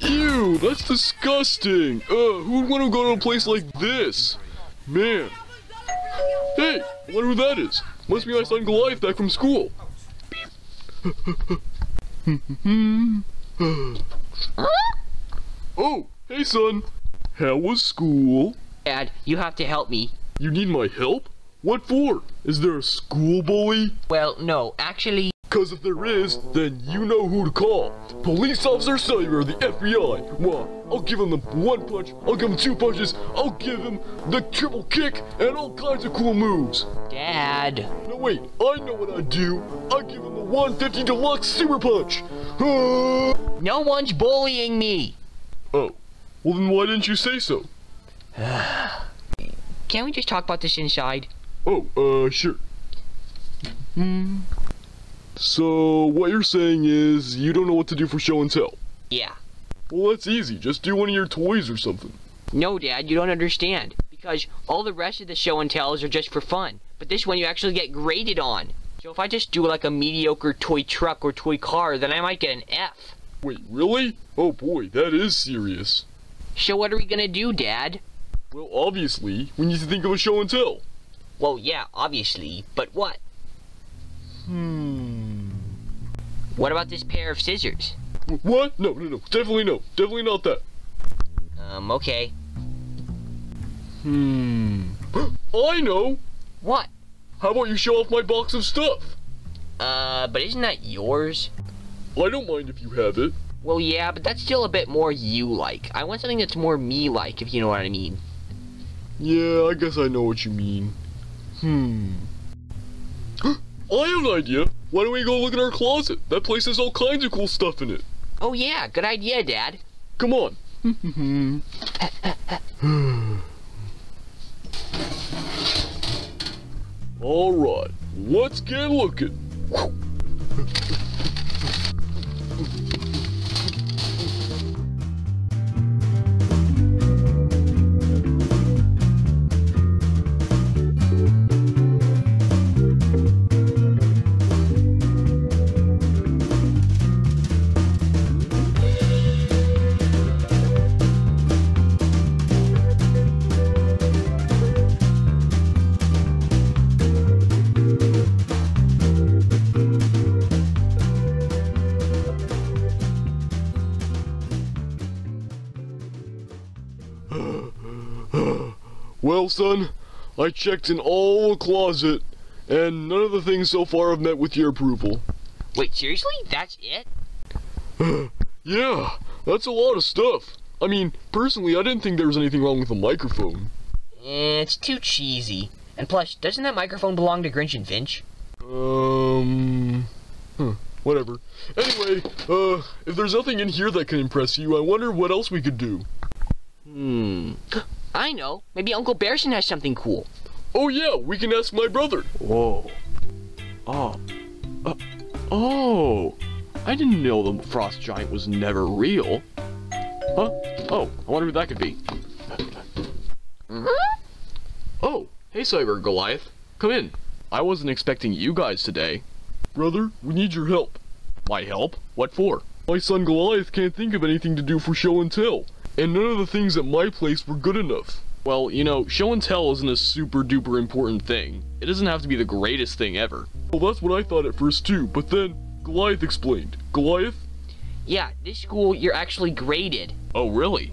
Ew, that's disgusting. Uh, who would want to go to a place like this? Man. Hey, I wonder who that is. Must be my son Goliath back from school. oh, hey son. How was school? Dad, you have to help me. You need my help? What for? Is there a school bully? Well, no, actually, Cause if there is, then you know who to call. Police Officer Saber, the FBI. Well, I'll give him the one punch, I'll give him two punches, I'll give him the triple kick, and all kinds of cool moves. Dad. No wait, I know what I'd do. I'd give him the 150 Deluxe Super Punch. No one's bullying me. oh, well then why didn't you say so? Can't we just talk about this inside? Oh, uh, sure. So, what you're saying is you don't know what to do for show and tell. Yeah. Well, that's easy. Just do one of your toys or something. No, Dad, you don't understand. Because all the rest of the show and tells are just for fun. But this one you actually get graded on. So if I just do like a mediocre toy truck or toy car, then I might get an F. Wait, really? Oh boy, that is serious. So what are we gonna do, Dad? Well, obviously, we need to think of a show and tell. Well, yeah, obviously, but what? Hmm. What about this pair of scissors? What? No, no, no. Definitely no. Definitely not that. Um, okay. Hmm. I know. What? How about you show off my box of stuff? Uh, but isn't that yours? I don't mind if you have it. Well, yeah, but that's still a bit more you-like. I want something that's more me-like, if you know what I mean. Yeah, I guess I know what you mean. Hmm. I have an idea. Why don't we go look in our closet? That place has all kinds of cool stuff in it. Oh yeah, good idea, Dad. Come on. all right, let's get looking. Well, son, I checked in all the closet, and none of the things so far have met with your approval. Wait, seriously? That's it? Yeah, that's a lot of stuff. I mean, personally, I didn't think there was anything wrong with the microphone. It's too cheesy. And plus, doesn't that microphone belong to Grinch and Finch? Um, huh, whatever. Anyway, uh, if there's nothing in here that can impress you, I wonder what else we could do. Hmm. I know. Maybe Uncle Bearson has something cool. Oh yeah, we can ask my brother. Whoa. Oh. Uh, oh. I didn't know the frost giant was never real. Huh? Oh, I wonder who that could be. Oh, hey Cyber Goliath. Come in. I wasn't expecting you guys today. Brother, we need your help. My help? What for? My son Goliath can't think of anything to do for show and tell, and none of the things at my place were good enough. Well, you know, show and tell isn't a super duper important thing. It doesn't have to be the greatest thing ever. Well, that's what I thought at first too, but then Goliath explained. Goliath? Yeah, this school, you're actually graded. Oh, really?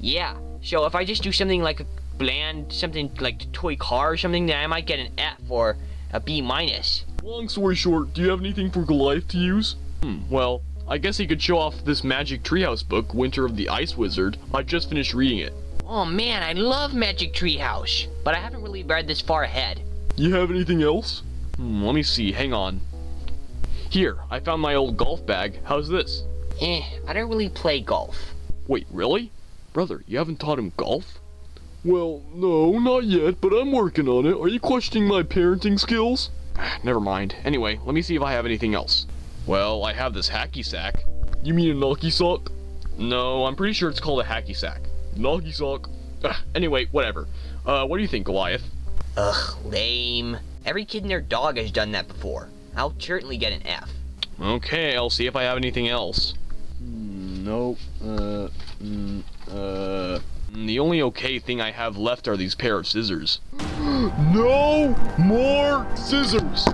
Yeah. So if I just do something like a bland, something like a toy car or something, then I might get an F or a B minus. Long story short, do you have anything for Goliath to use? Hmm, well, I guess he could show off this Magic Treehouse book, Winter of the Ice Wizard. I just finished reading it. Oh man, I love Magic Treehouse, but I haven't really read this far ahead. You have anything else? Hmm, let me see, hang on. Here, I found my old golf bag. How's this? Eh, I don't really play golf. Wait, really? Brother, you haven't taught him golf? Well, no, not yet, but I'm working on it. Are you questioning my parenting skills? Never mind. Anyway, let me see if I have anything else. Well, I have this hacky sack. You mean a knocky sock? No, I'm pretty sure it's called a hacky sack. Knocky sock. Ah, anyway, whatever. Uh, what do you think, Goliath? Ugh, lame. Every kid and their dog has done that before. I'll certainly get an F. Okay, I'll see if I have anything else. Nope. Uh, mm, uh. The only okay thing I have left are these pair of scissors. No more scissors!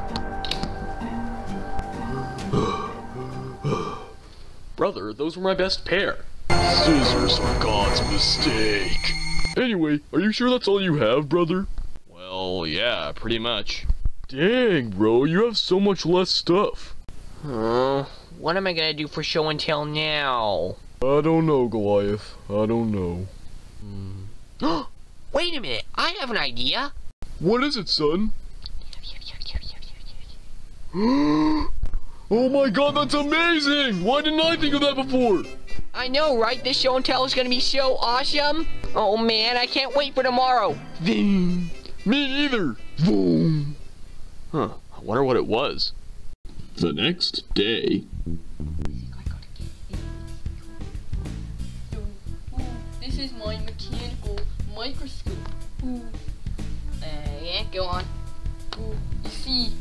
Brother, those were my best pair. Scissors were God's mistake. Anyway, are you sure that's all you have, brother? Well, yeah, pretty much. Dang, bro, you have so much less stuff. Oh, what am I gonna do for show and tell now? I don't know, Goliath. I don't know. Hmm. Wait a minute, I have an idea. What is it, son? Oh my god, that's amazing! Why didn't I think of that before? I know, right? This show and tell is gonna be so awesome. Oh man, I can't wait for tomorrow. Ving. Me either. Boom. Huh, I wonder what it was. The next day. Ooh, this is my mechanical microscope. Ooh. Uh, yeah, go on. Ooh, you see,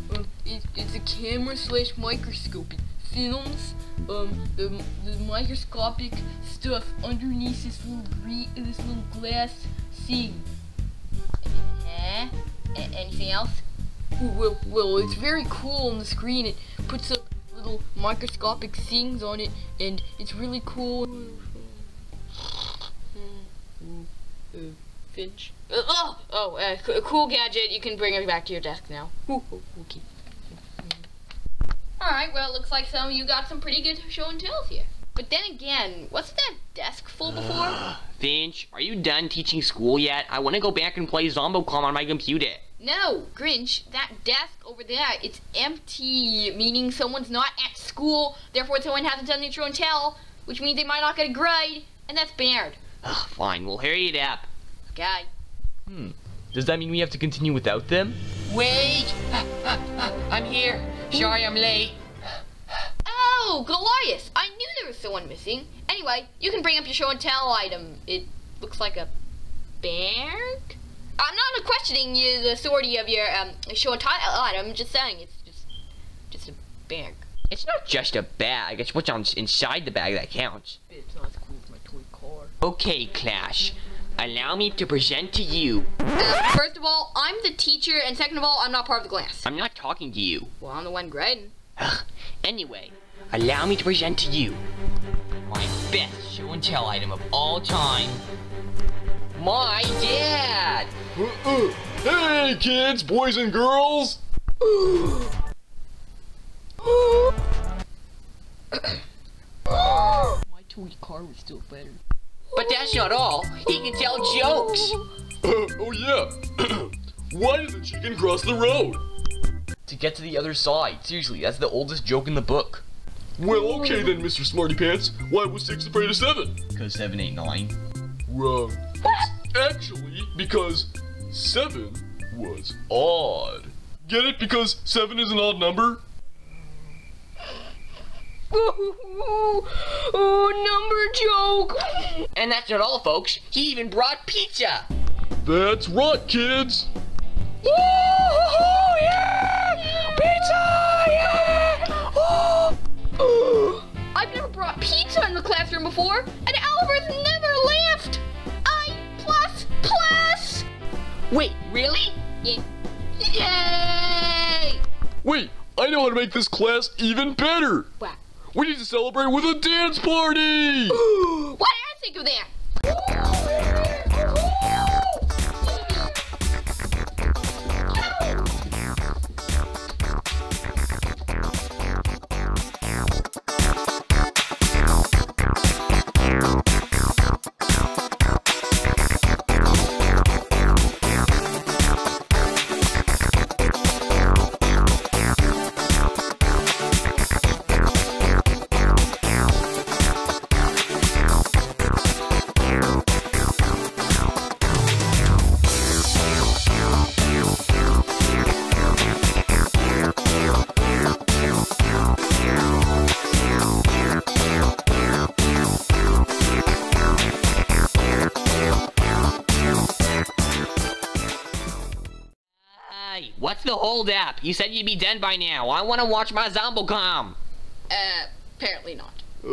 it, it's a camera slash microscope. It films um the the microscopic stuff underneath this little green this little glass thing. Uh, anything else? Well, well, it's very cool on the screen. It puts up little microscopic things on it, and it's really cool. Uh, Finch. Uh, oh, oh, uh, cool gadget. You can bring it back to your desk now. Okay. All right. Well, it looks like some of you got some pretty good show and tells here. But then again, wasn't that desk full before? Finch, are you done teaching school yet? I want to go back and play Zombo.com on my computer. No, Grinch, that desk over there, it's empty, meaning someone's not at school, therefore someone hasn't done their show and tell, which means they might not get a grade, and that's bad. Ugh, fine, we'll hurry it up. Okay. Hmm. Does that mean we have to continue without them? Wait! I'm here. Sorry I'm late. Oh, Goliath! I knew there was someone missing. Anyway, you can bring up your show and tell item. It looks like a bag? I'm not questioning you, the authority of your um, show and tell item, I'm just saying it's just, just a bag. It's not just a bag, it's what's on inside the bag that counts. It's not as cool as my toy car. Okay, Clash. Allow me to present to you. Uh, first of all, I'm the teacher, and second of all, I'm not part of the class. I'm not talking to you. Well, I'm the one grading. Ugh. Anyway, allow me to present to you my best show and tell item of all time. My dad! Hey, kids, boys and girls! My toy car was still better. But that's not all. He can tell jokes. Uh, oh, yeah. Why did the chicken cross the road? To get to the other side. Seriously, that's the oldest joke in the book. Well, okay then, Mr. Smarty Pants. Why was six afraid of seven? Because 7, 8, 9. Wrong. Actually, because seven was odd. Get it? Because seven is an odd number? Oh, number joke! And that's not all, folks. He even brought pizza. That's right, kids. Woo-hoo-hoo, yeah! Pizza, yeah! Oh! I've never brought pizza in the classroom before, and Oliver's never laughed! I plus plus! Wait, really? Yeah. Yay! Wait, I know how to make this class even better. What? We need to celebrate with a dance party. What did I think of that? The hold up? You said you'd be done by now. I want to watch my Zombo.com. Uh, apparently not. Uh,